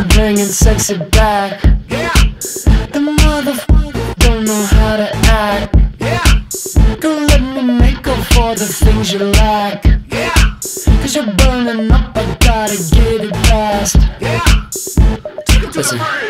I'm bringing sexy back. Yeah. The motherfucker don't know how to act. Yeah. Don't let me make up for the things you lack. Yeah. Cause you're burning up, I gotta get it fast. Yeah. Listen.